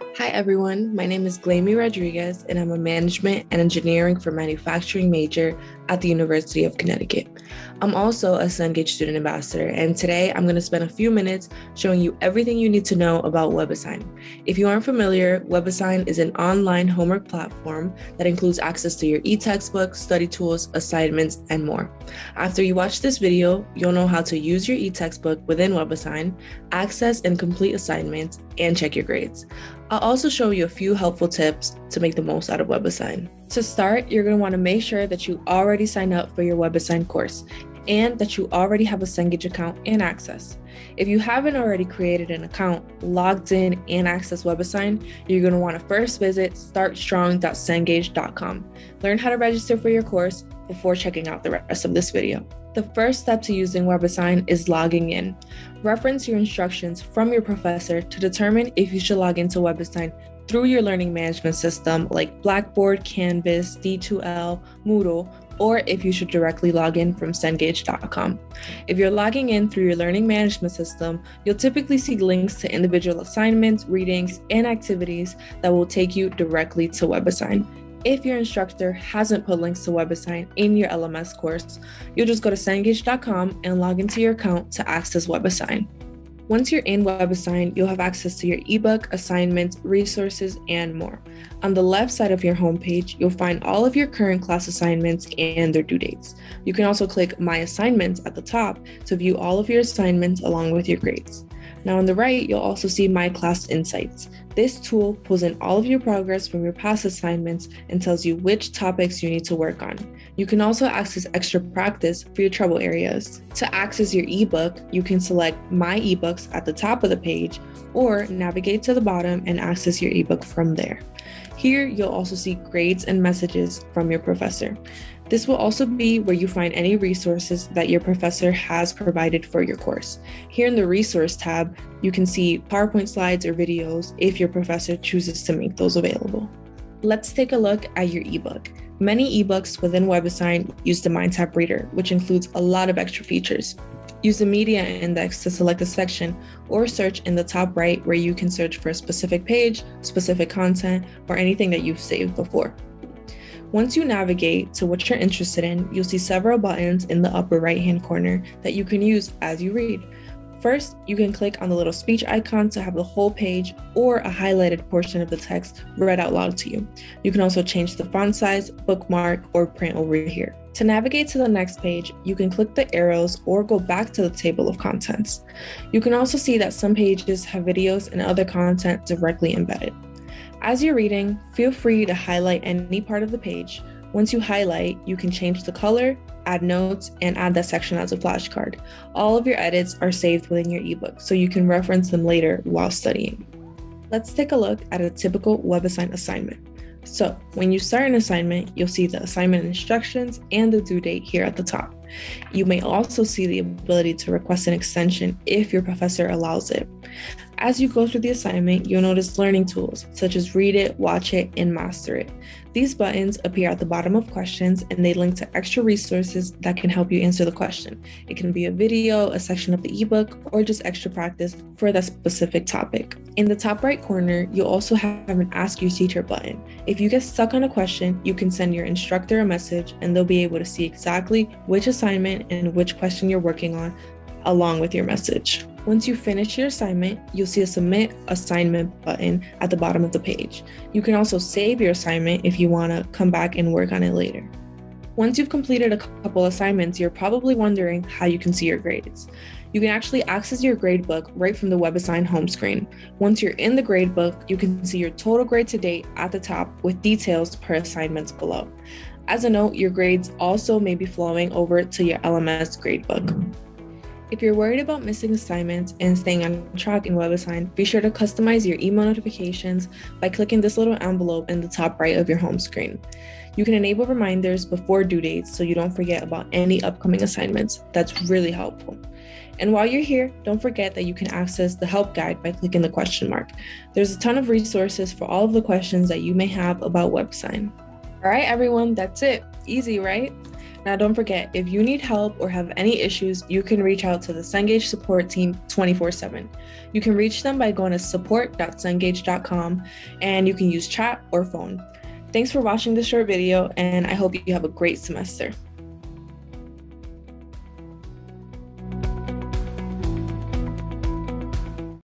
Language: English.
Hi, everyone. My name is Glamy Rodriguez, and I'm a management and engineering for manufacturing major at the University of Connecticut. I'm also a Cengage student ambassador, and today I'm going to spend a few minutes showing you everything you need to know about WebAssign. If you aren't familiar, WebAssign is an online homework platform that includes access to your e-textbook, study tools, assignments, and more. After you watch this video, you'll know how to use your e-textbook within WebAssign, access and complete assignments, and check your grades. I'll also show you a few helpful tips to make the most out of WebAssign. To start, you're going to want to make sure that you already sign up for your WebAssign course and that you already have a Cengage account and access. If you haven't already created an account, logged in, and accessed WebAssign, you're going to want to first visit startstrong.cengage.com. Learn how to register for your course before checking out the rest of this video. The first step to using WebAssign is logging in. Reference your instructions from your professor to determine if you should log into WebAssign through your learning management system like Blackboard, Canvas, D2L, Moodle, or if you should directly log in from cengage.com. If you're logging in through your learning management system, you'll typically see links to individual assignments, readings, and activities that will take you directly to WebAssign. If your instructor hasn't put links to WebAssign in your LMS course, you'll just go to cengage.com and log into your account to access WebAssign. Once you're in WebAssign, you'll have access to your ebook, assignments, resources, and more. On the left side of your homepage, you'll find all of your current class assignments and their due dates. You can also click My Assignments at the top to view all of your assignments along with your grades. Now on the right, you'll also see My Class Insights. This tool pulls in all of your progress from your past assignments and tells you which topics you need to work on. You can also access extra practice for your trouble areas. To access your ebook, you can select My eBooks at the top of the page or navigate to the bottom and access your ebook from there. Here, you'll also see grades and messages from your professor. This will also be where you find any resources that your professor has provided for your course. Here in the Resource tab, you can see PowerPoint slides or videos if your professor chooses to make those available. Let's take a look at your ebook. Many ebooks within WebAssign use the MindTap Reader, which includes a lot of extra features. Use the Media Index to select a section or search in the top right where you can search for a specific page, specific content, or anything that you've saved before. Once you navigate to what you're interested in, you'll see several buttons in the upper right hand corner that you can use as you read. First, you can click on the little speech icon to have the whole page or a highlighted portion of the text read out loud to you. You can also change the font size, bookmark, or print over here. To navigate to the next page, you can click the arrows or go back to the table of contents. You can also see that some pages have videos and other content directly embedded. As you're reading, feel free to highlight any part of the page. Once you highlight, you can change the color, add notes, and add that section as a flashcard. All of your edits are saved within your ebook, so you can reference them later while studying. Let's take a look at a typical WebAssign assignment. So, when you start an assignment, you'll see the assignment instructions and the due date here at the top. You may also see the ability to request an extension if your professor allows it. As you go through the assignment, you'll notice learning tools such as read it, watch it, and master it. These buttons appear at the bottom of questions and they link to extra resources that can help you answer the question. It can be a video, a section of the ebook, or just extra practice for that specific topic. In the top right corner, you'll also have an Ask Your Teacher button. If you get stuck on a question, you can send your instructor a message and they'll be able to see exactly which assignment and which question you're working on along with your message. Once you finish your assignment, you'll see a Submit Assignment button at the bottom of the page. You can also save your assignment if you want to come back and work on it later. Once you've completed a couple assignments, you're probably wondering how you can see your grades. You can actually access your gradebook right from the WebAssign home screen. Once you're in the gradebook, you can see your total grade to date at the top with details per assignments below. As a note, your grades also may be flowing over to your LMS gradebook. If you're worried about missing assignments and staying on track in WebAssign, be sure to customize your email notifications by clicking this little envelope in the top right of your home screen. You can enable reminders before due dates so you don't forget about any upcoming assignments. That's really helpful. And while you're here, don't forget that you can access the help guide by clicking the question mark. There's a ton of resources for all of the questions that you may have about WebAssign. All right, everyone, that's it. Easy, right? Now, don't forget, if you need help or have any issues, you can reach out to the Cengage support team 24 7. You can reach them by going to support.cengage.com and you can use chat or phone. Thanks for watching this short video, and I hope you have a great semester.